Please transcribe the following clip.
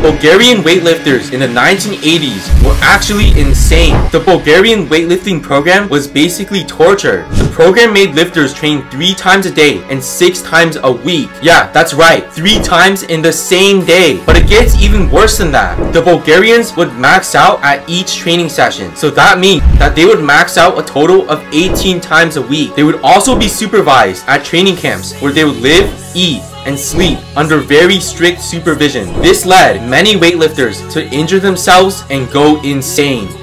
Bulgarian weightlifters in the 1980s were actually insane. The Bulgarian weightlifting program was basically torture. The program made lifters train three times a day and six times a week. Yeah, that's right, three times in the same day. But it gets even worse than that. The Bulgarians would max out at each training session. So that means that they would max out a total of 18 times a week. They would also be supervised at training camps where they would live, eat, and sleep under very strict supervision. This led many weightlifters to injure themselves and go insane.